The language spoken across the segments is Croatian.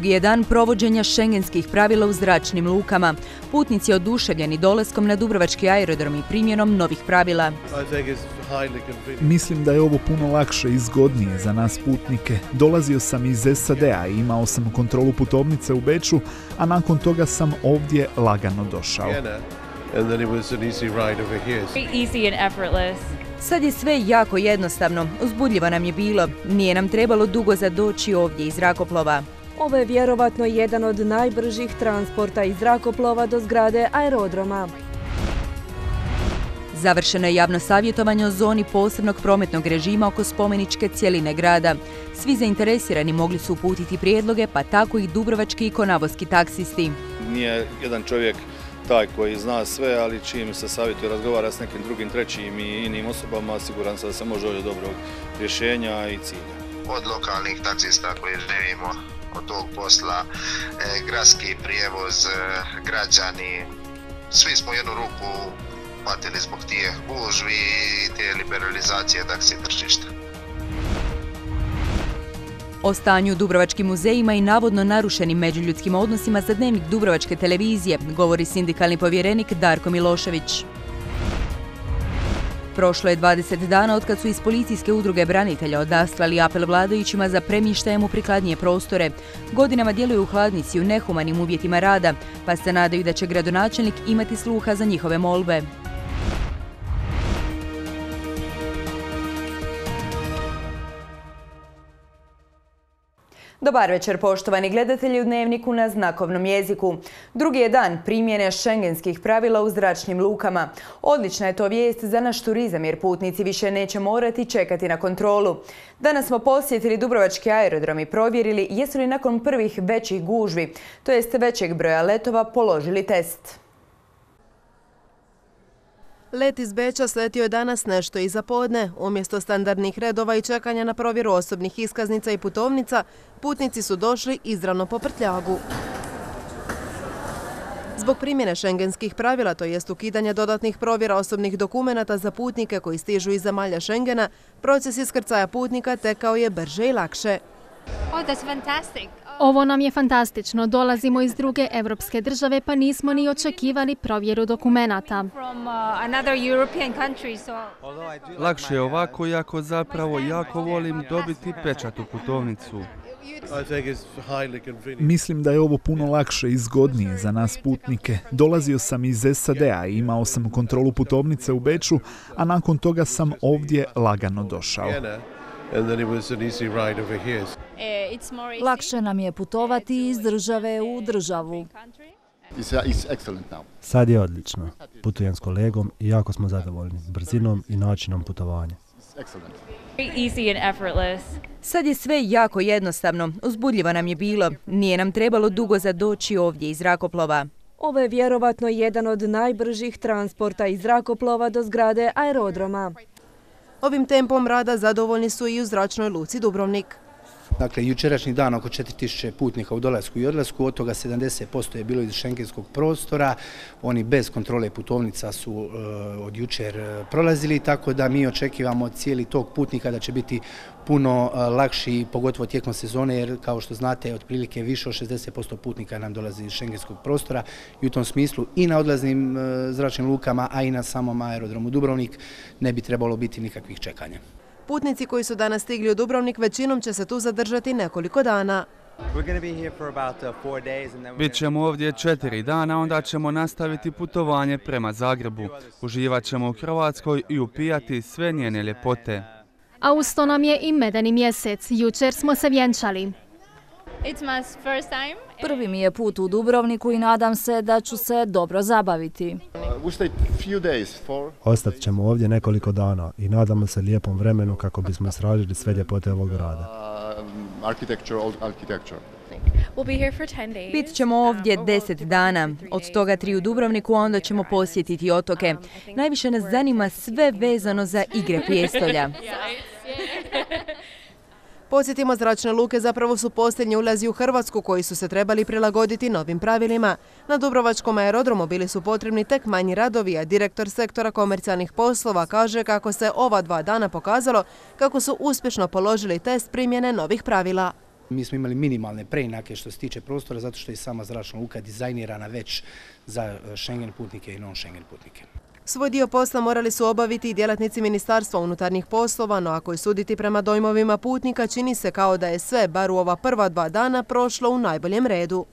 Drugi je dan provođenja šengenskih pravila u zračnim lukama. Putnici oduševljeni dolaskom na Dubrovački aerodrom i primjenom novih pravila. Mislim da je ovo puno lakše i zgodnije za nas putnike. Dolazio sam iz SAD-a i imao sam kontrolu putovnice u Beču, a nakon toga sam ovdje lagano došao. Sad je sve jako jednostavno, uzbudljivo nam je bilo, nije nam trebalo dugo za doći ovdje iz zrakoplova. Ovo je vjerovatno jedan od najbržih transporta iz zrakoplova do zgrade aerodroma. Završeno je javno savjetovanje o zoni posebnog prometnog režima oko spomeničke cijeline grada. Svi zainteresirani mogli su uputiti prijedloge, pa tako i dubrovački i konavoski taksisti. Nije jedan čovjek taj koji zna sve, ali čim se savjetuje razgovara s nekim drugim, trećim i inim osobama, siguran sam da se može doći dobrog rješenja i cilja. Od lokalnih taksista koji živimo od tog posla, e, gradski prijevoz, e, građani, svi smo jednu ruku patili zbog tije gužvi i te liberalizacije taksi tržišta. O stanju Dubrovačkim muzejima i navodno narušenim međuljudskim odnosima za dnevnik Dubrovačke televizije, govori sindikalni povjerenik Darko Milošević. Prošlo je 20 dana od kad su iz policijske udruge branitelja odaslali apel vladajućima za premještajem u prikladnije prostore. Godinama djeluju u hladnici u nehumanim uvjetima rada, pa se nadaju da će gradonačelnik imati sluha za njihove molbe. Dobar večer poštovani gledatelji u Dnevniku na znakovnom jeziku. Drugi je dan primjene šengenskih pravila u zračnim lukama. Odlična je to vijest za naš turizam jer putnici više neće morati čekati na kontrolu. Danas smo posjetili Dubrovački aerodrom i provjerili jesu li nakon prvih većih gužvi, to jest većeg broja letova, položili test. Let iz Beča sletio je danas nešto iza podne. Umjesto standardnih redova i čekanja na provjeru osobnih iskaznica i putovnica, putnici su došli izravno po prtljagu. Zbog primjene šengenskih pravila, to jest ukidanja dodatnih provjera osobnih dokumenata za putnike koji stižu iz zemalja Šengena, proces iskrcaja putnika tekao je brže i lakše. Oh, Ovo nam je fantastično. Dolazimo iz druge evropske države pa nismo ni očekivali provjeru dokumenata. Lakše je ovako, jako zapravo jako volim dobiti pečat u putovnicu. Mislim da je ovo puno lakše i zgodnije za nas putnike. Dolazio sam iz SAD-a i imao sam kontrolu putovnice u Beču, a nakon toga sam ovdje lagano došao. Lakše nam je putovati iz države u državu. Sad je odlično. Putujem s kolegom i jako smo zadovoljni brzinom i načinom putovanja. Sad je sve jako jednostavno. Uzbudljivo nam je bilo. Nije nam trebalo dugo za doći ovdje iz zrakoplova. Ovo je vjerovatno jedan od najbržih transporta iz zrakoplova do zgrade aerodroma. Ovim tempom rada zadovoljni su i u zračnoj luci Dubrovnik. Dakle, jučerašnji dan oko 4000 putnika u dolasku i odlasku, od toga 70% je bilo iz šengenskog prostora, oni bez kontrole putovnica su e, od jučer e, prolazili, tako da mi očekivamo cijeli tog putnika da će biti puno e, lakši, pogotovo tijekom sezone, jer kao što znate, otprilike više od 60% putnika nam dolazi iz šengenskog prostora i u tom smislu i na odlaznim zračnim lukama, a i na samom aerodromu Dubrovnik ne bi trebalo biti nikakvih čekanja. Putnici koji su danas stigli u Dubrovnik većinom će se tu zadržati nekoliko dana. Bit ćemo ovdje četiri dana, onda ćemo nastaviti putovanje prema Zagrebu. Uživat ćemo u Hrvatskoj i upijati sve njene ljepote. A usto nam je i medeni mjesec. Jučer smo se vjenčali. Prvi mi je put u Dubrovniku i nadam se da ću se dobro zabaviti. Ostat ćemo ovdje nekoliko dana i nadamo se lijepom vremenu kako bismo istražili sve ljepote ovog grada. Bit ćemo ovdje deset dana, od toga tri u Dubrovniku, onda ćemo posjetiti otoke. Najviše nas zanima sve vezano za igre prijestolja. Podsjetimo, zračne luke zapravo su posljednji ulazi u Hrvatsku koji su se trebali prilagoditi novim pravilima. Na Dubrovačkom aerodromu bili su potrebni tek manji radovi, a direktor sektora komercijalnih poslova kaže kako se ova dva dana pokazalo kako su uspješno položili test primjene novih pravila. Mi smo imali minimalne preinake što se tiče prostora zato što je sama zračna luka dizajnirana već za e, Schengen putnike i non-Schengen putnike. Svoj dio posla morali su obaviti i djelatnici Ministarstva unutarnjih poslova, no ako je suditi prema dojmovima putnika, čini se kao da je sve, bar u ova prva dva dana, prošlo u najboljem redu.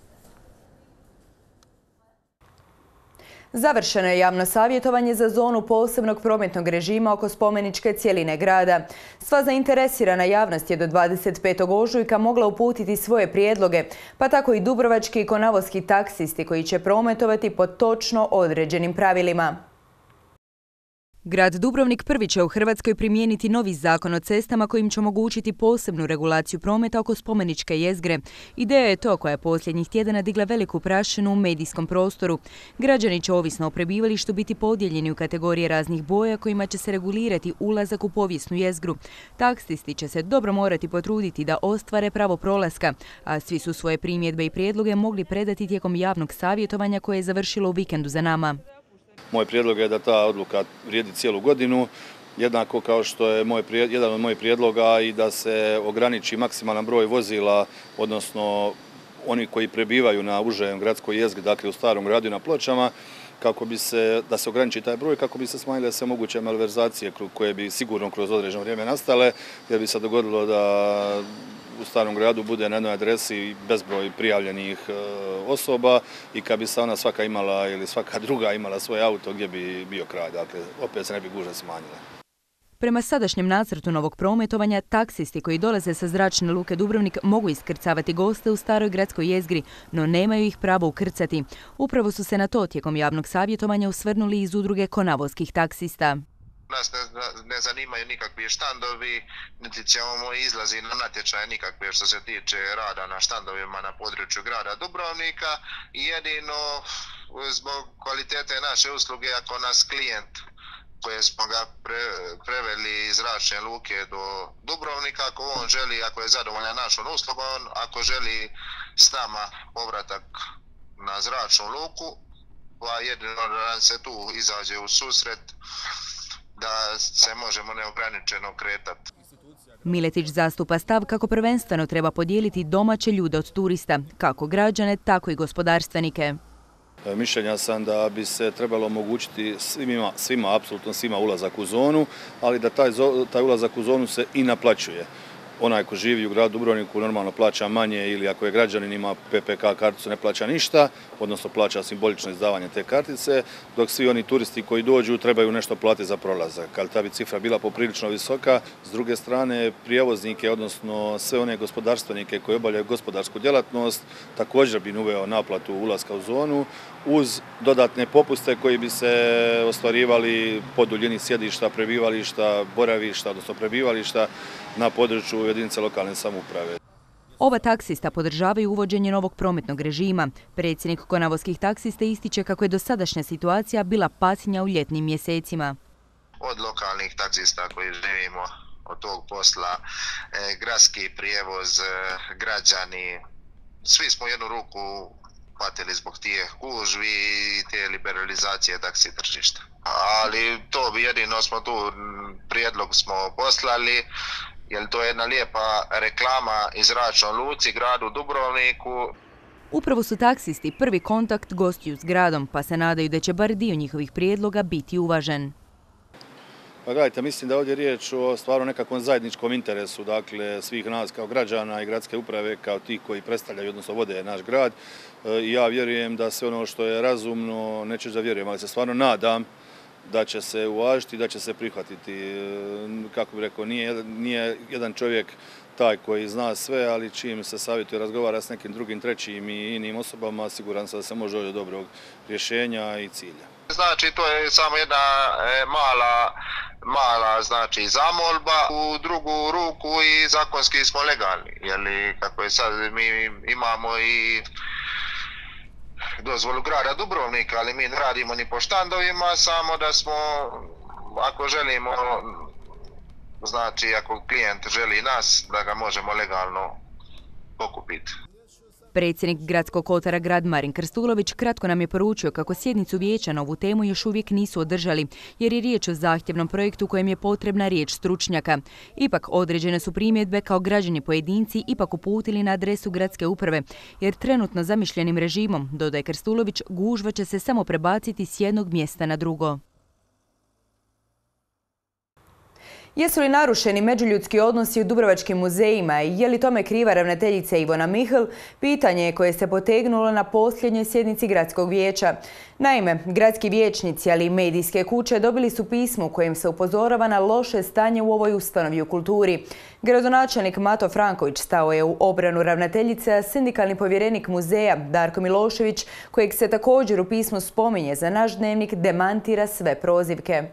Završeno je javno savjetovanje za zonu posebnog prometnog režima oko spomeničke cijeline grada. Sva zainteresirana javnost je do 25. ožujka mogla uputiti svoje prijedloge, pa tako i dubrovački i konavoski taksisti koji će prometovati po točno određenim pravilima. Grad Dubrovnik prvi će u Hrvatskoj primijeniti novi zakon o cestama kojim će omogućiti posebnu regulaciju prometa oko spomeničke jezgre. Ideja je to koja je posljednjih tjedana digla veliku prašinu u medijskom prostoru. Građani će ovisno o prebivalištu biti podijeljeni u kategorije raznih boja kojima će se regulirati ulazak u povijesnu jezgru. Taksisti će se dobro morati potruditi da ostvare pravo prolaska, a svi su svoje primjedbe i prijedloge mogli predati tijekom javnog savjetovanja koje je završilo u vikendu za nama. Moj prijedlog je da ta odluka vrijedi cijelu godinu, jednako kao što je jedan od mojih prijedloga i da se ograniči maksimalan broj vozila, odnosno oni koji prebivaju na užem gradskoj jezgi, dakle u starom gradu i na pločama, kako bi se, da se ograniči taj broj, kako bi se smanjile sve moguće malverzacije koje bi sigurno kroz određeno vrijeme nastale, jer bi se dogodilo da u starom gradu bude na jednoj adresi bezbroj prijavljenih e, osoba i kad bi se ona svaka imala ili svaka druga imala svoj auto gdje bi bio kraj, dakle opet se ne bi gužve smanjile. Prema sadašnjem nacrtu novog prometovanja, taksisti koji dolaze sa zračne luke Dubrovnik mogu iskrcavati goste u staroj gradskoj jezgri, no nemaju ih pravo ukrcati. Upravo su se na to tijekom javnog savjetovanja usvrnuli iz udruge konavoskih taksista. Nas ne, zanimaju nikakvi štandovi, niti ćemo izlazi na natječaje nikakve što se tiče rada na štandovima na području grada Dubrovnika jedino zbog kvalitete naše usluge ako nas klijent koje smo ga pre, preveli iz zračne luke do Dubrovnika, ako on želi, ako je zadovoljan našom uslugom, ako želi s nama povratak na zračnu luku, pa jedino da se tu izađe u susret da se možemo neograničeno kretati. Miletić zastupa stav kako prvenstveno treba podijeliti domaće ljude od turista, kako građane, tako i gospodarstvenike. E, mišljenja sam da bi se trebalo omogućiti svima, svima apsolutno svima ulazak u zonu, ali da taj, taj ulazak u zonu se i naplaćuje. Onaj ko živi u gradu Dubrovniku normalno plaća manje ili ako je građanin ima PPK karticu ne plaća ništa, odnosno plaća simbolično izdavanje te kartice, dok svi oni turisti koji dođu trebaju nešto platiti za prolazak. Ali ta bi cifra bila poprilično visoka, s druge strane prijevoznike, odnosno sve one gospodarstvenike koji obavljaju gospodarsku djelatnost, također bi uveo naplatu ulaska u zonu uz dodatne popuste koji bi se ostvarivali po duljini sjedišta, prebivališta, boravišta, odnosno prebivališta na području jedinice lokalne samouprave. Ova taksista podržavaju uvođenje novog prometnog režima. Predsjednik Konavoskih taksista ističe kako je dosadašnja situacija bila patnja u ljetnim mjesecima. Od lokalnih taksista koji živimo od tog posla, e, gradski prijevoz, e, građani, svi smo jednu ruku patili zbog tije gužvi i te liberalizacije taksi tržišta. Ali to bi jedino smo tu, prijedlog smo poslali, jer to je jedna lijepa reklama iz Zračnoj luci, gradu Dubrovniku. Upravo su taksisti prvi kontakt gostiju s gradom, pa se nadaju da će bar dio njihovih prijedloga biti uvažen. Pa gledajte, mislim da je ovdje riječ o stvarno nekakvom zajedničkom interesu, dakle svih nas kao građana i gradske uprave kao ti koji predstavljaju, odnosno vode naš grad. E, I ja vjerujem da sve ono što je razumno, neću da vjerujem, ali se stvarno nadam da će se uvažiti, da će se prihvatiti. E, kako bih rekao, nije, nije jedan čovjek taj koji zna sve, ali čim se savjetuje razgovara s nekim drugim, trećim i inim osobama, siguran sam da se može doći do dobrog rješenja i cilja. Znači, to je samo jedna e, mala, mala znači, zamolba. U drugu ruku i zakonski smo legalni. Jeli, kako je sad, mi imamo i dozvolu grada Dubrovnika, ali mi ne radimo ni po štandovima, samo da smo, ako želimo, znači ako klijent želi nas, da ga možemo legalno pokupiti. Predsjednik gradskog kotara grad Marin Krstulović kratko nam je poručio kako sjednicu vijeća na ovu temu još uvijek nisu održali, jer je riječ o zahtjevnom projektu kojem je potrebna riječ stručnjaka. Ipak određene su primjedbe kao građani pojedinci ipak uputili na adresu gradske uprave, jer trenutno zamišljenim režimom, dodaje Krstulović, gužva će se samo prebaciti s jednog mjesta na drugo. Jesu li narušeni međuljudski odnosi u Dubrovačkim muzejima i je li tome kriva ravnateljica Ivona Mihl? Pitanje je koje se potegnulo na posljednjoj sjednici gradskog vijeća. Naime, gradski vijećnici, ali i medijske kuće dobili su pismo u kojem se upozorava na loše stanje u ovoj ustanovi u kulturi. Gradonačelnik Mato Franković stao je u obranu ravnateljice, a sindikalni povjerenik muzeja Darko Milošević, kojeg se također u pismu spominje za naš dnevnik, demantira sve prozivke.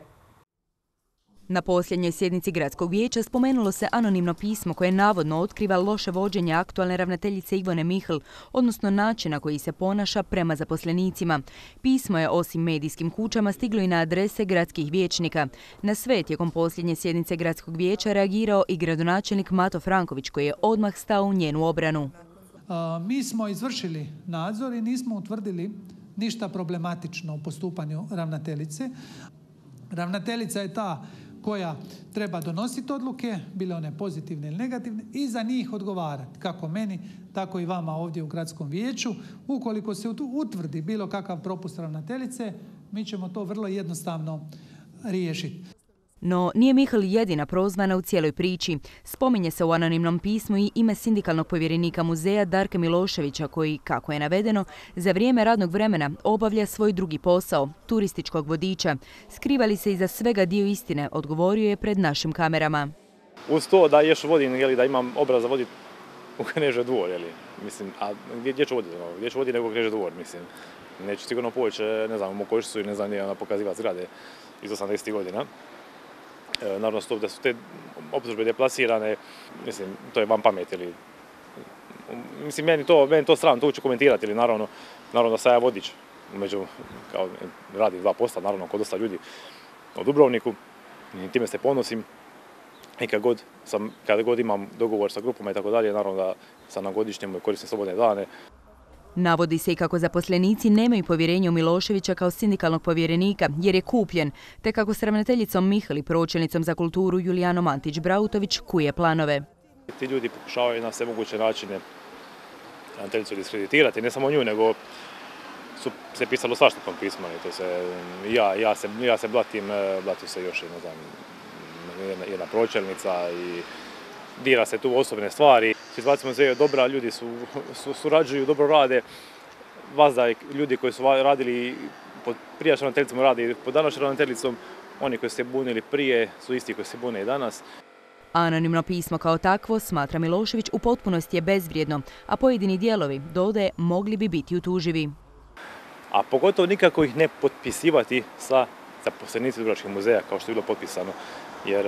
Na posljednjoj sjednici gradskog vijeća spomenulo se anonimno pismo koje navodno otkriva loše vođenje aktualne ravnateljice Ivone Mihl, odnosno način na koji se ponaša prema zaposlenicima. Pismo je osim medijskim kućama stiglo i na adrese gradskih vijećnika. Na sve tijekom posljednje sjednice gradskog vijeća reagirao i gradonačelnik Mato Franković koji je odmah stao u njenu obranu. Mi smo izvršili nadzor i nismo utvrdili ništa problematično u postupanju ravnateljice. Ravnateljica je ta koja treba donositi odluke, bile one pozitivne ili negativne, i za njih odgovarati, kako meni, tako i vama ovdje u gradskom vijeću. Ukoliko se utvrdi bilo kakav propust ravnateljice, mi ćemo to vrlo jednostavno riješiti. No, nije Mihl jedina prozvana u cijeloj priči. Spominje se u anonimnom pismu i ime sindikalnog povjerenika muzeja Darka Miloševića koji, kako je navedeno, za vrijeme radnog vremena obavlja svoj drugi posao, turističkog vodiča. Skrivali se iza svega dio istine, odgovorio je pred našim kamerama. Uz to da još vodim, da imam obraz za voditi u Kneže dvor, jeli, mislim, a gdje, ću voditi, ono, gdje ću voditi nego Kneže dvor, mislim. Neću sigurno poći, ne znam, u Mokošicu i ne znam, nije ona pokaziva zgrade iz 80. godina. Naravno da su te optužbe deplasirane, mislim, to je van pamet ili mislim, meni to, meni to strano, to ću komentirati ili naravno, naravno da sam ja vodič, među, kao, radim dva posta, naravno, kod dosta ljudi u Dubrovniku, i time se ponosim. I kad god, sam, kad god imam dogovor sa grupama i tako dalje, naravno da sam na godišnjem i koristim slobodne dane. Navodi se i kako zaposlenici nemaju povjerenje u Miloševića kao sindikalnog povjerenika jer je kupljen, te kako s ravnateljicom Mihali, pročelnicom za kulturu Julijanom Antić-Brautović kuje planove. Ti ljudi pokušavaju na sve moguće načine ravnateljicu diskreditirati, ne samo nju, nego su se pisalo svašta tom se, ja, se, ja se blatim, blati se još jedna, jedna pročelnica i dira se tu osobne stvari. Situacija muzeja je dobra, ljudi su, su, surađuju, dobro rade. Vazda ljudi koji su radili pod prijašnjom ravnateljicom radi pod današnjom ravnateljicom. Oni koji su se bunili prije su isti koji se bune i danas. Anonimno pismo kao takvo, smatra Milošević, u potpunosti je bezvrijedno, a pojedini dijelovi, dodaje, mogli bi biti utuživi. A pogotovo nikako ih ne potpisivati sa zaposlenici Dubrovačkog muzeja, kao što je bilo potpisano. Jer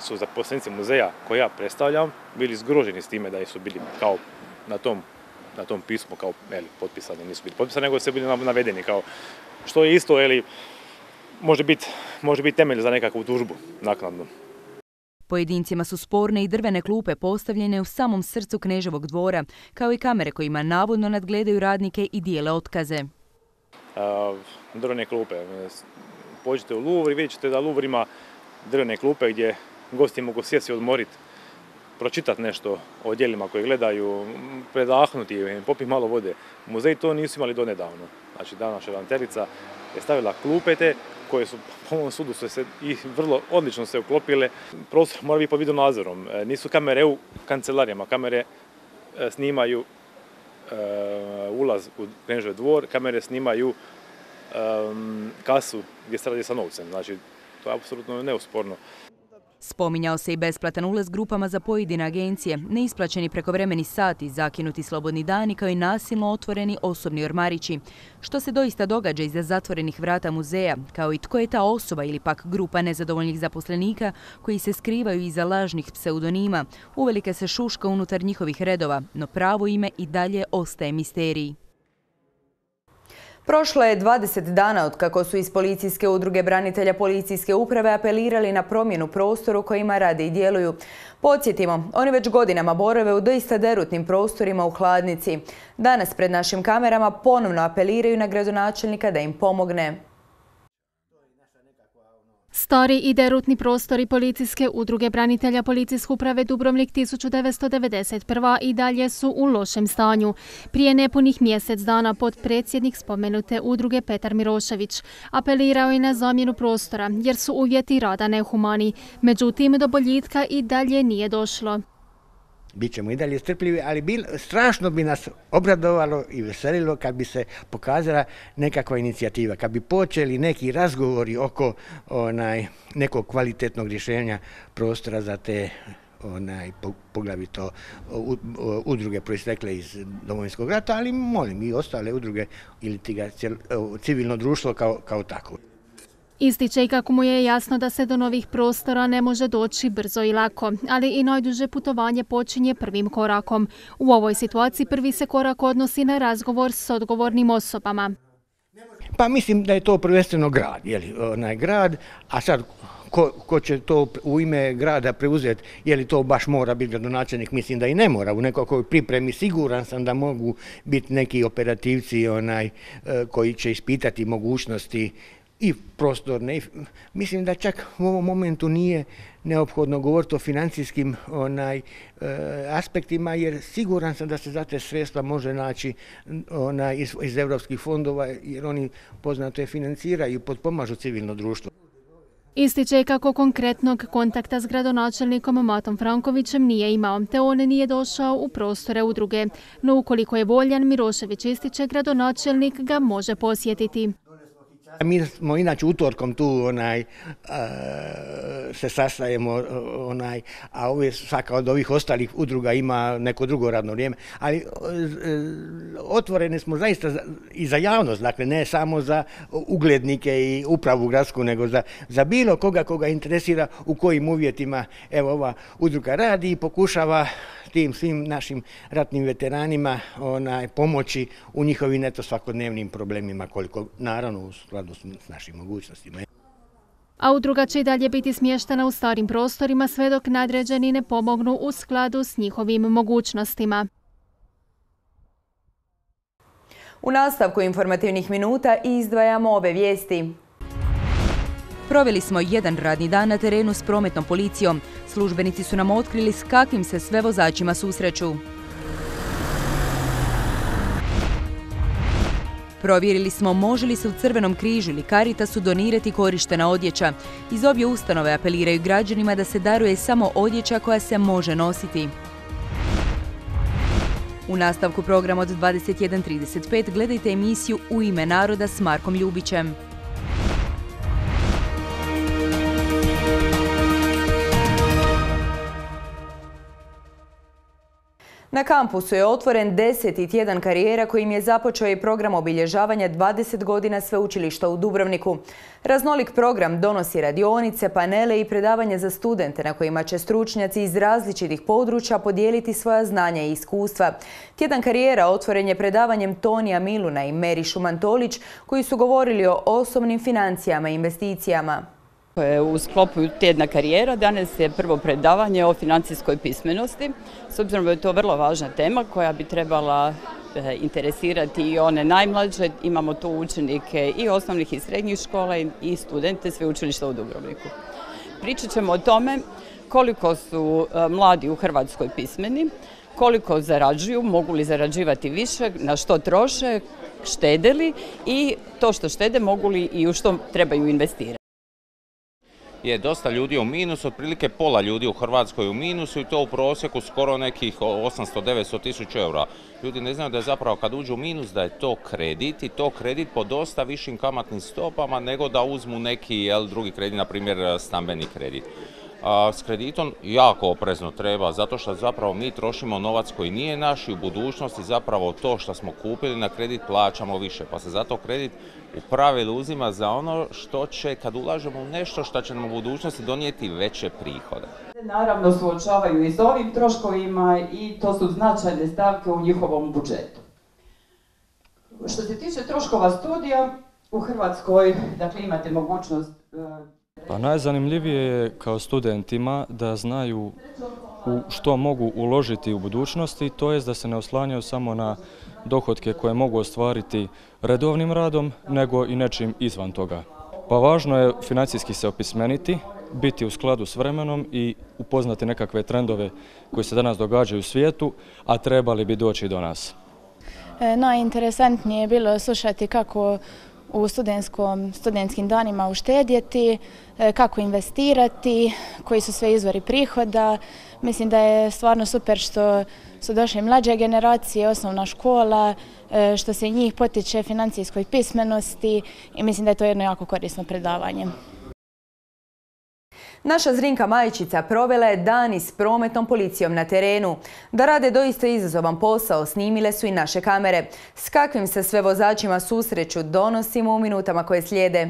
su zaposlenici muzeja koje ja predstavljam bili zgroženi s time da su bili kao na tom, na tom pismu kao eli, potpisani, nisu bili potpisani, nego su bili navedeni kao što je isto, eli, može biti može bit temelj za nekakvu tužbu naknadnu. Pojedincima su sporne i drvene klupe postavljene u samom srcu Kneževog dvora, kao i kamere kojima navodno nadgledaju radnike i dijele otkaze. drvene klupe. Pođite u Louvre i vidjet ćete da Louvre ima drvene klupe gdje gosti mogu sjesti odmoriti, pročitati nešto o djelima koje gledaju, predahnuti, popiti malo vode. Muzej to nisu imali donedavno. Znači danas ravnateljica je stavila klupe te koje su po ovom sudu su se i vrlo odlično se uklopile. Prostor mora biti pod videonazorom. E, nisu kamere u kancelarijama, kamere e, snimaju e, ulaz u Knežev dvor, kamere snimaju kasu gdje se radi sa novcem. Znači, to je apsolutno neusporno. Spominjao se i besplatan ulaz grupama za pojedine agencije, neisplaćeni prekovremeni sati, zakinuti slobodni dani kao i nasilno otvoreni osobni ormarići. Što se doista događa iza zatvorenih vrata muzeja, kao i tko je ta osoba ili pak grupa nezadovoljnih zaposlenika koji se skrivaju iza lažnih pseudonima, uvelike se šuška unutar njihovih redova, no pravo ime i dalje ostaje misteriji. Prošlo je 20 dana od kako su iz policijske udruge branitelja policijske uprave apelirali na promjenu prostoru kojima rade i djeluju. Podsjetimo, oni već godinama borave u doista derutnim prostorima u hladnici. Danas pred našim kamerama ponovno apeliraju na gradonačelnika da im pomogne. Stari i derutni prostori policijske udruge branitelja policijske uprave Dubrovnik 1991. i dalje su u lošem stanju. Prije nepunih mjesec dana predsjednik spomenute udruge Petar Mirošević apelirao je na zamjenu prostora jer su uvjeti rada nehumani. Međutim, do boljitka i dalje nije došlo. Bićemo i dalje strpljivi, ali bil, strašno bi nas obradovalo i veselilo kad bi se pokazala nekakva inicijativa, kad bi počeli neki razgovori oko onaj, nekog kvalitetnog rješenja prostora za te onaj, poglavito udruge proistekle iz domovinskog rata, ali molim i ostale udruge ili civilno društvo kao, kao tako. Ističe i kako mu je jasno da se do novih prostora ne može doći brzo i lako, ali i najduže putovanje počinje prvim korakom. U ovoj situaciji prvi se korak odnosi na razgovor s odgovornim osobama. Pa mislim da je to prvenstveno grad, jeli, onaj grad, a sad ko, ko, će to u ime grada preuzeti, je li to baš mora biti gradonačelnik, mislim da i ne mora. U nekakvoj pripremi siguran sam da mogu biti neki operativci onaj, e, koji će ispitati mogućnosti i prostorne. Mislim da čak u ovom momentu nije neophodno govoriti o financijskim onaj, e, aspektima jer siguran sam da se za te sredstva može naći onaj, iz, iz europskih fondova jer oni poznato je financiraju i potpomažu civilno društvo. Ističe kako konkretnog kontakta s gradonačelnikom Matom Frankovićem nije imao, te on nije došao u prostore udruge. No ukoliko je voljan, Mirošević ističe gradonačelnik ga može posjetiti. Mi smo inače utorkom tu onaj, se sastajemo, onaj, a ove, svaka od ovih ostalih udruga ima neko drugo radno vrijeme, ali e, otvoreni smo zaista i za javnost, dakle ne samo za uglednike i upravu gradsku, nego za, za bilo koga koga interesira u kojim uvjetima evo ova udruga radi i pokušava tim svim našim ratnim veteranima onaj, pomoći u njihovim neto svakodnevnim problemima koliko naravno u skladu s našim mogućnostima. A udruga će i dalje biti smještena u starim prostorima sve dok nadređeni ne pomognu u skladu s njihovim mogućnostima. U nastavku informativnih minuta izdvajamo ove vijesti. Proveli smo jedan radni dan na terenu s prometnom policijom. Službenici su nam otkrili s kakvim se sve vozačima susreću. Provjerili smo može li se u Crvenom križu ili Caritasu donirati korištena odjeća. Iz obje ustanove apeliraju građanima da se daruje samo odjeća koja se može nositi. U nastavku programa od 21.35 gledajte emisiju U ime naroda s Markom Ljubićem. Na kampusu je otvoren deseti tjedan karijera kojim je započeo i program obilježavanja 20 godina sveučilišta u Dubrovniku. Raznolik program donosi radionice, panele i predavanje za studente na kojima će stručnjaci iz različitih područja podijeliti svoja znanja i iskustva. Tjedan karijera otvoren je predavanjem Tonija Miluna i Meri Šumantolić koji su govorili o osobnim financijama i investicijama. U sklopu tjedna karijera danas je prvo predavanje o financijskoj pismenosti. S obzirom da je to vrlo važna tema koja bi trebala e, interesirati i one najmlađe. Imamo tu učenike i osnovnih i srednjih škola i studente sveučilišta u Dubrovniku. Pričat ćemo o tome koliko su e, mladi u Hrvatskoj pismeni, koliko zarađuju, mogu li zarađivati više, na što troše, štedeli i to što štede mogu li i u što trebaju investirati je dosta ljudi u minusu, otprilike pola ljudi u Hrvatskoj u minusu i to u prosjeku skoro nekih 800-900 tisuća eura. Ljudi ne znaju da je zapravo kad uđu u minus da je to kredit i to kredit po dosta višim kamatnim stopama nego da uzmu neki jel, drugi kredit, na primjer stambeni kredit. A, s kreditom jako oprezno treba, zato što zapravo mi trošimo novac koji nije naš i u budućnosti zapravo to što smo kupili na kredit plaćamo više, pa se zato kredit u pravilu uzima za ono što će kad ulažemo u nešto što će nam u budućnosti donijeti veće prihode. Naravno suočavaju i s ovim troškovima i to su značajne stavke u njihovom budžetu. Što se tiče troškova studija, u Hrvatskoj dakle, imate mogućnost... Pa najzanimljivije je kao studentima da znaju u što mogu uložiti u budućnosti, to jest da se ne oslanjaju samo na dohodke koje mogu ostvariti redovnim radom, nego i nečim izvan toga. Pa važno je financijski se opismeniti, biti u skladu s vremenom i upoznati nekakve trendove koji se danas događaju u svijetu, a trebali bi doći do nas. E, najinteresantnije je bilo slušati kako u studentskim danima uštedjeti, e, kako investirati, koji su sve izvori prihoda. Mislim da je stvarno super što su došle mlađe generacije, osnovna škola, e, što se njih potiče financijskoj pismenosti i mislim da je to jedno jako korisno predavanje. Naša Zrinka Majčica provela je dani s prometnom policijom na terenu. Da rade doista izazovan posao, snimile su i naše kamere. S kakvim se sve vozačima susreću donosimo u minutama koje slijede.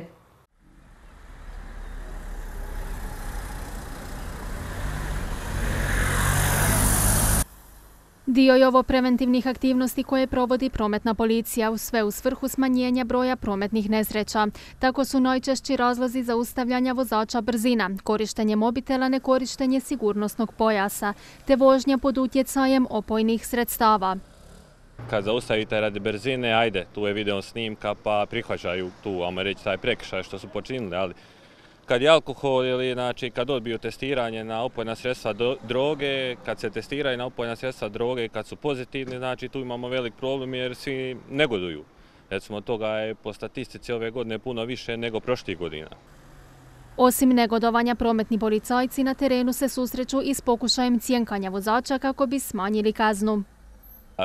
Dio je ovo preventivnih aktivnosti koje provodi prometna policija u sve u svrhu smanjenja broja prometnih nesreća. Tako su najčešći razlozi za ustavljanja vozača brzina, korištenje mobitela, nekorištenje sigurnosnog pojasa, te vožnja pod utjecajem opojnih sredstava. Kad zaustavite radi brzine, ajde, tu je video snimka pa prihvaćaju tu, ajmo reći, taj prekršaj što su počinili, ali kad je alkohol ili znači kad odbiju testiranje na opojna sredstva droge, kad se testiraju na opojna sredstva droge kad su pozitivni, znači tu imamo velik problem jer svi negoduju. Recimo toga je po statistici ove godine puno više nego prošlih godina. Osim negodovanja, prometni policajci na terenu se susreću i s pokušajem cijenkanja vozača kako bi smanjili kaznu.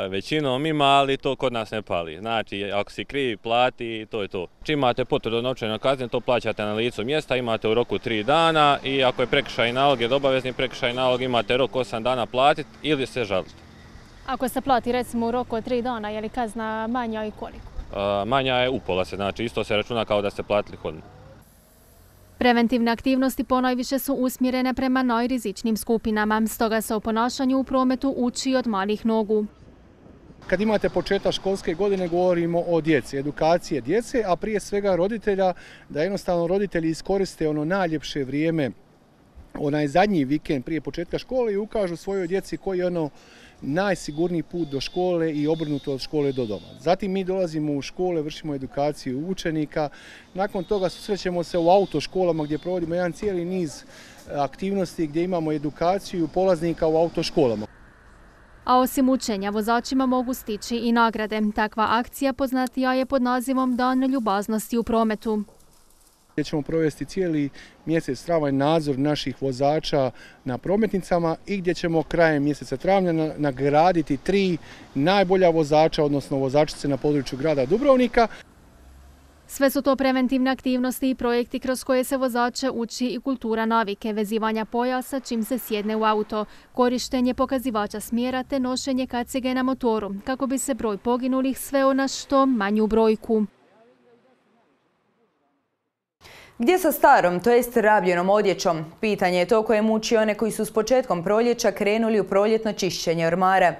Većinom ima, ali to kod nas ne pali. Znači, ako si krivi, plati, to je to. Čim imate potvrdu novčane kazne, to plaćate na licu mjesta, imate u roku tri dana i ako je prekršaj nalog, je obavezni prekršaj nalog, imate rok osam dana platiti ili se žaliti. Ako se plati recimo u roku tri dana, je li kazna manja i koliko? manja je upola se, znači isto se računa kao da ste platili hodno. Preventivne aktivnosti ponajviše su usmjerene prema najrizičnim skupinama, stoga se o ponašanju u prometu uči od malih nogu. Kad imate početak školske godine govorimo o djeci, edukacije djece, a prije svega roditelja, da jednostavno roditelji iskoriste ono najljepše vrijeme, onaj zadnji vikend prije početka škole i ukažu svojoj djeci koji je ono najsigurniji put do škole i obrnuto od škole do doma. Zatim mi dolazimo u škole, vršimo edukaciju učenika, nakon toga susrećemo se u autoškolama gdje provodimo jedan cijeli niz aktivnosti gdje imamo edukaciju polaznika u autoškolama. A osim učenja, vozačima mogu stići i nagrade. Takva akcija poznatija je pod nazivom Dan ljubaznosti u prometu. Gdje ćemo provesti cijeli mjesec travanj nadzor naših vozača na prometnicama i gdje ćemo krajem mjeseca travnja nagraditi tri najbolja vozača, odnosno vozačice na području grada Dubrovnika. Sve su to preventivne aktivnosti i projekti kroz koje se vozače uči i kultura navike, vezivanja pojasa čim se sjedne u auto, korištenje pokazivača smjera te nošenje kacige na motoru, kako bi se broj poginulih sveo na što manju brojku. Gdje sa starom, to jest rabljenom odjećom? Pitanje je to koje muči one koji su s početkom proljeća krenuli u proljetno čišćenje ormara.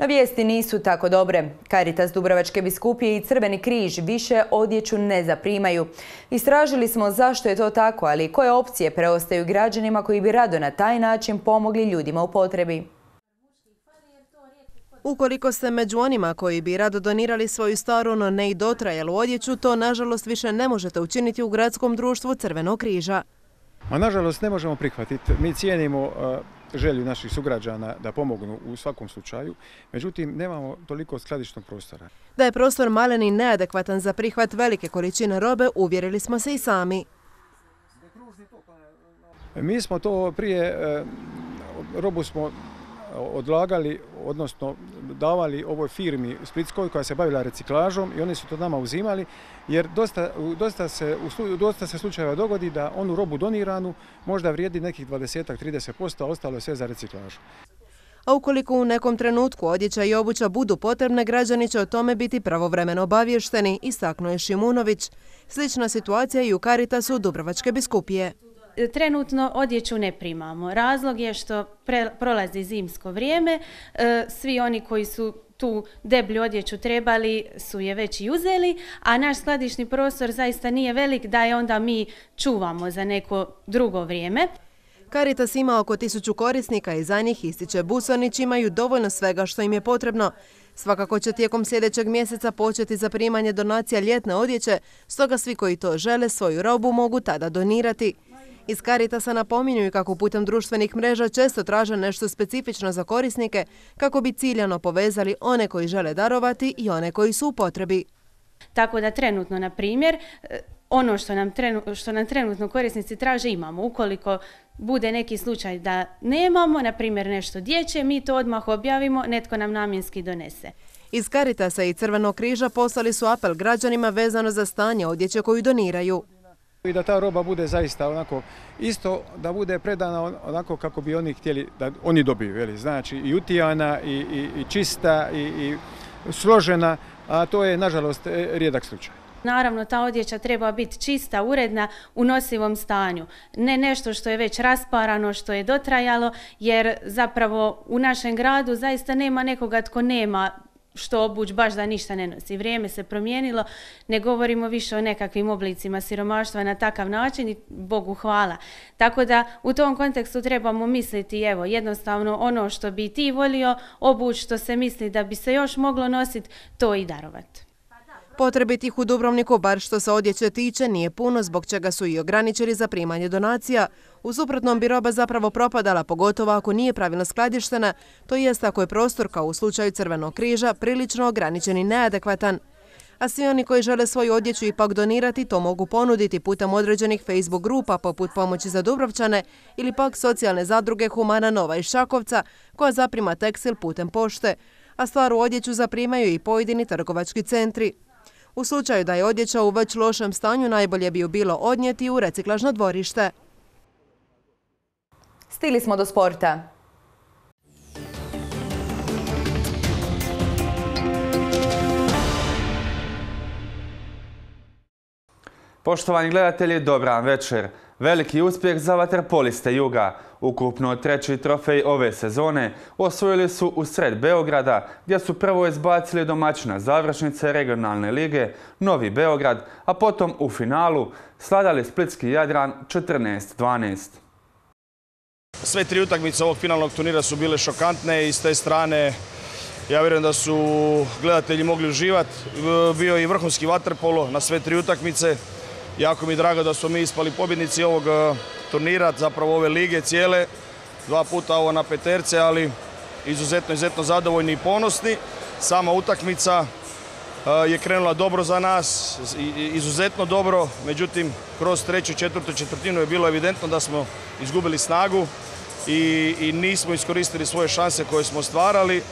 No vijesti nisu tako dobre. Karitas Dubrovačke biskupije i Crveni križ više odjeću ne zaprimaju. Istražili smo zašto je to tako, ali i koje opcije preostaju građanima koji bi rado na taj način pomogli ljudima u potrebi. Ukoliko ste među onima koji bi rado donirali svoju staru, no ne i dotrajalu odjeću, to nažalost više ne možete učiniti u gradskom društvu Crvenog križa. Ma nažalost ne možemo prihvatiti. Mi cijenimo želju naših sugrađana da pomognu u svakom slučaju, međutim nemamo toliko skladišnog prostora. Da je prostor malen i neadekvatan za prihvat velike količine robe, uvjerili smo se i sami. Mi smo to prije, e, robu smo odlagali, odnosno davali ovoj firmi Splitskoj koja se bavila reciklažom i oni su to nama uzimali jer dosta, dosta, se, u dosta se slučajeva dogodi da onu robu doniranu možda vrijedi nekih 20-30%, a ostalo je sve za reciklažu. A ukoliko u nekom trenutku odjeća i obuća budu potrebne, građani će o tome biti pravovremeno obavješteni, istaknuo je Šimunović. Slična situacija i u Karitasu Dubrovačke biskupije. Trenutno odjeću ne primamo. Razlog je što prolazi zimsko vrijeme. E, svi oni koji su tu deblju odjeću trebali su je već i uzeli, a naš skladišni prostor zaista nije velik da je onda mi čuvamo za neko drugo vrijeme. Caritas ima oko tisuću korisnika i za njih ističe Busanić imaju dovoljno svega što im je potrebno. Svakako će tijekom sljedećeg mjeseca početi zaprimanje donacija ljetne odjeće, stoga svi koji to žele svoju robu mogu tada donirati. Iz Caritasa napominju kako putem društvenih mreža često traže nešto specifično za korisnike kako bi ciljano povezali one koji žele darovati i one koji su u potrebi. Tako da trenutno, na primjer, ono što nam, što nam trenutno korisnici traže imamo. Ukoliko bude neki slučaj da nemamo, na primjer nešto dječje, mi to odmah objavimo, netko nam namjenski donese. Iz Caritasa i Crvenog križa poslali su apel građanima vezano za stanje odjeće koju doniraju. I da ta roba bude zaista onako isto, da bude predana onako kako bi oni htjeli da oni dobiju. Znači i utijana i, i, čista i, i složena, a to je nažalost e, rijedak slučaj. Naravno, ta odjeća treba biti čista, uredna, u nosivom stanju. Ne nešto što je već rasparano, što je dotrajalo, jer zapravo u našem gradu zaista nema nekoga tko nema što obuć baš da ništa ne nosi. Vrijeme se promijenilo, ne govorimo više o nekakvim oblicima siromaštva na takav način i Bogu hvala. Tako da u tom kontekstu trebamo misliti evo jednostavno ono što bi ti volio obuć što se misli da bi se još moglo nositi, to i darovati. Potrebitih u Dubrovniku, bar što se odjeće tiče, nije puno, zbog čega su i ograničili za primanje donacija. U suprotnom bi roba zapravo propadala, pogotovo ako nije pravilno skladištena, to jest ako je prostor, kao u slučaju Crvenog križa, prilično ograničen i neadekvatan. A svi oni koji žele svoju odjeću ipak donirati, to mogu ponuditi putem određenih Facebook grupa poput Pomoći za Dubrovčane ili pak socijalne zadruge Humana Nova iz Šakovca, koja zaprima tekstil putem pošte, a stvaru odjeću zaprimaju i pojedini trgovački centri. U slučaju da je odjeća u već lošem stanju, najbolje bi ju bilo odnijeti u reciklažno dvorište. Stili smo do sporta. Poštovani gledatelji, dobran večer. Veliki uspjeh za vaterpoliste Juga. Ukupno treći trofej ove sezone osvojili su u sred Beograda, gdje su prvo izbacili domaćina završnice regionalne lige Novi Beograd, a potom u finalu sladali Splitski Jadran 14-12. Sve tri utakmice ovog finalnog turnira su bile šokantne i s te strane ja vjerujem da su gledatelji mogli uživati. Bio je i vrhunski vaterpolo na sve tri utakmice. Jako mi je drago da smo mi ispali pobjednici ovog e, turnira, zapravo ove lige cijele. Dva puta ovo na peterce, ali izuzetno, izuzetno zadovoljni i ponosni. Sama utakmica e, je krenula dobro za nas, izuzetno dobro, međutim kroz treću, četvrtu četvrtinu je bilo evidentno da smo izgubili snagu i, i nismo iskoristili svoje šanse koje smo stvarali.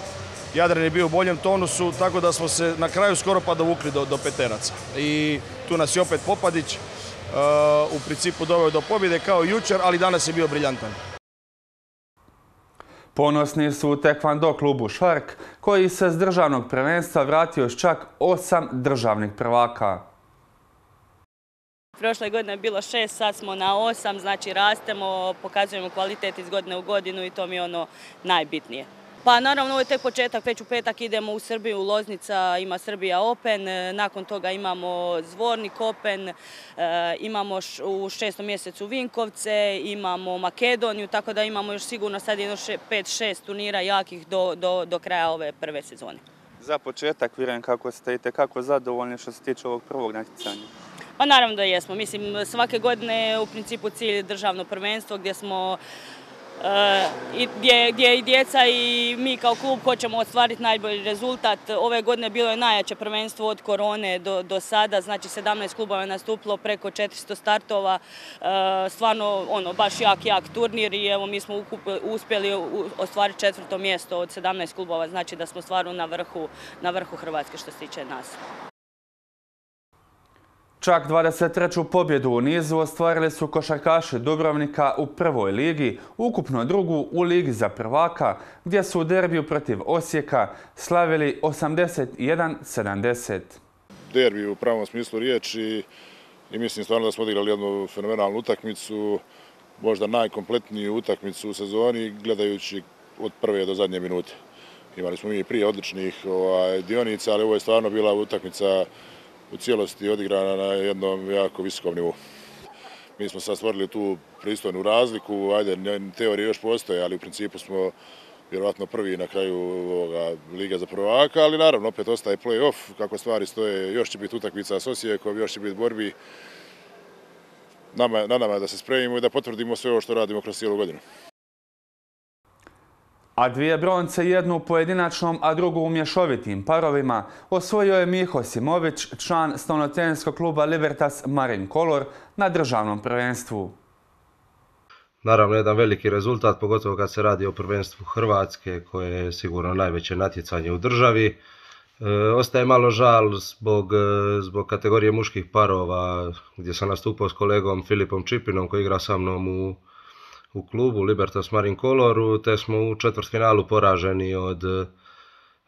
Jadran je bio u boljem tonusu, tako da smo se na kraju skoro pa dovukli do, do peteraca. I tu nas je opet Popadić uh, u principu doveo do pobjede kao jučer, ali danas je bio briljantan. Ponosni su u Tekvando klubu Šark, koji se s državnog prvenstva vratio s čak osam državnih prvaka. Prošle godine je bilo šest, sad smo na osam, znači rastemo, pokazujemo kvalitet iz godine u godinu i to mi je ono najbitnije. Pa naravno ovo je tek početak, već u petak idemo u Srbiju, u Loznica ima Srbija Open, e, nakon toga imamo Zvornik Open, e, imamo u šestom mjesecu Vinkovce, imamo Makedoniju, tako da imamo još sigurno sad jedno 5-6 turnira jakih do, do, do kraja ove prve sezone. Za početak vjerujem kako ste i tekako zadovoljni što se tiče ovog prvog natjecanja. Pa naravno da jesmo. Mislim, svake godine u principu cilj državno prvenstvo gdje smo gdje, i djeca i mi kao klub hoćemo ostvariti najbolji rezultat. Ove godine bilo je najjače prvenstvo od korone do, sada, znači 17 klubova je nastupilo, preko 400 startova, e, stvarno ono, baš jak, jak turnir i evo mi smo uspjeli ostvariti četvrto mjesto od 17 klubova, znači da smo stvarno na vrhu Hrvatske što se tiče nas. Čak 23. pobjedu u nizu ostvarili su košarkaši Dubrovnika u prvoj ligi, ukupno drugu u ligi za prvaka, gdje su u derbiju protiv Osijeka slavili 81-70. Derbi u pravom smislu riječi i mislim stvarno da smo odigrali jednu fenomenalnu utakmicu, možda najkompletniju utakmicu u sezoni gledajući od prve do zadnje minute. Imali smo mi prije odličnih ovaj, dionica, ali ovo je stvarno bila utakmica u cijelosti odigrana na jednom jako visokom nivou. Mi smo sad stvorili tu pristojnu razliku, ajde, teorije još postoje, ali u principu smo vjerovatno prvi na kraju ovoga Liga za prvaka, ali naravno opet ostaje play-off, kako stvari stoje, još će biti utakmica s Osijekom, još će biti borbi. Nama, na nama je da se spremimo i da potvrdimo sve ovo što radimo kroz cijelu godinu. A dvije bronce, jednu pojedinačnom, a drugu u mješovitim parovima, osvojio je Miho Simović, član stanotenskog kluba Libertas Marin Kolor na državnom prvenstvu. Naravno, jedan veliki rezultat, pogotovo kad se radi o prvenstvu Hrvatske, koje je sigurno najveće natjecanje u državi. E, ostaje malo žal zbog, e, zbog kategorije muških parova, gdje sam nastupao s kolegom Filipom Čipinom, koji igra sa mnom u u klubu Libertas Marin Koloru, te smo u četvrtfinalu poraženi od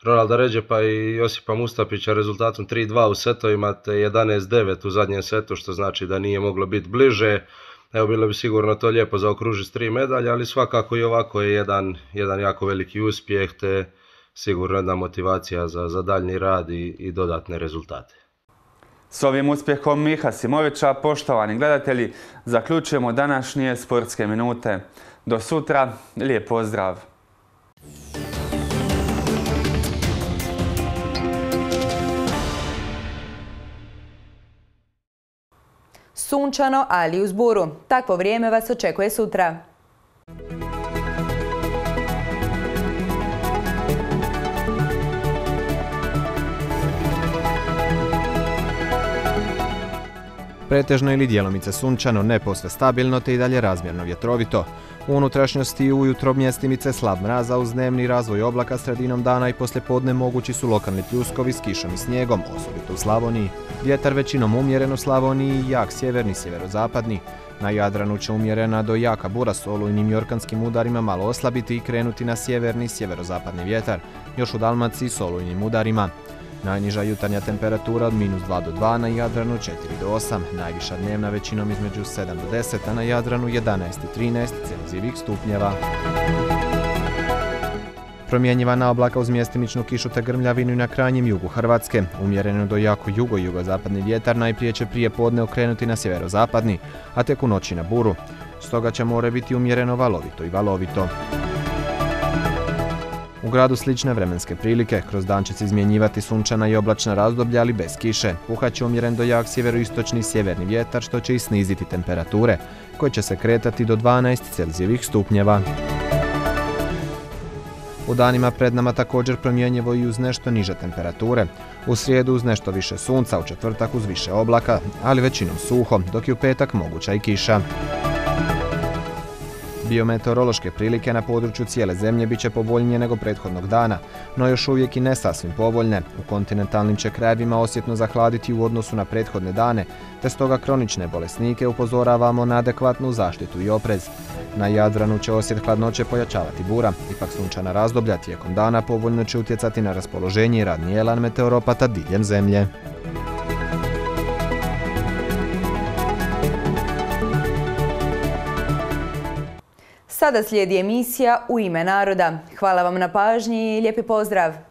Ronalda Ređepa i Josipa Mustapića rezultatom 3-2 u setovima te 11-9 u zadnjem setu, što znači da nije moglo biti bliže. Evo bilo bi sigurno to lijepo za okružiti tri medalje, ali svakako i ovako je jedan, jedan jako veliki uspjeh te sigurno jedna motivacija za, za daljni rad i, i dodatne rezultate. S ovim uspjehom Miha Simovića, poštovani gledatelji, zaključujemo današnje sportske minute. Do sutra, lijep pozdrav! Sunčano, ali uz buru. Takvo vrijeme vas očekuje sutra. Pretežno ili dijelomice sunčano, ne posve stabilno te i dalje razmjerno vjetrovito. U unutrašnjosti ujutro mjestimice slab mraza uz dnevni razvoj oblaka sredinom dana i podne mogući su lokalni pljuskovi s kišom i snijegom, osobito u Slavoniji. Vjetar većinom umjeren u Slavoniji i jak sjeverni sjeverozapadni. Na Jadranu će umjerena do jaka bura s olujnim jorkanskim udarima malo oslabiti i krenuti na sjeverni sjeverozapadni vjetar, još u Dalmaciji s olujnim udarima. Najniža jutarnja temperatura od minus 2 do 2 na Jadranu 4 do 8, najviša dnevna većinom između 7 do 10, a na Jadranu 11 i 13 celzivih stupnjeva. Promjenjivana oblaka uz mjestimičnu kišu te grmljavinu i na krajnjem jugu Hrvatske. Umjereno do jako jugo-jugozapadni vjetar najprije će prije podne okrenuti na sjeverozapadni, a tek u noći na buru. Stoga će more biti umjereno valovito i valovito. U gradu slične vremenske prilike, kroz dan će se izmjenjivati sunčana i oblačna razdoblja, ali bez kiše. Puhat će umjeren do jak sjeveroistočni sjeverni vjetar, što će i sniziti temperature, koje će se kretati do 12 Celzijevih stupnjeva. U danima pred nama također promjenjivo i uz nešto niže temperature. U srijedu uz nešto više sunca, u četvrtak uz više oblaka, ali većinom suho, dok je u petak moguća i kiša. Biometeorološke prilike na području cijele zemlje bit će povoljnije nego prethodnog dana, no još uvijek i ne sasvim povoljne. U kontinentalnim će krajevima osjetno zahladiti u odnosu na prethodne dane, te stoga kronične bolesnike upozoravamo na adekvatnu zaštitu i oprez. Na Jadranu će osjet hladnoće pojačavati bura, ipak sunčana razdoblja tijekom dana povoljno će utjecati na raspoloženje i radni elan meteoropata diljem zemlje. Sada slijedi emisija U ime naroda. Hvala vam na pažnji i lijepi pozdrav!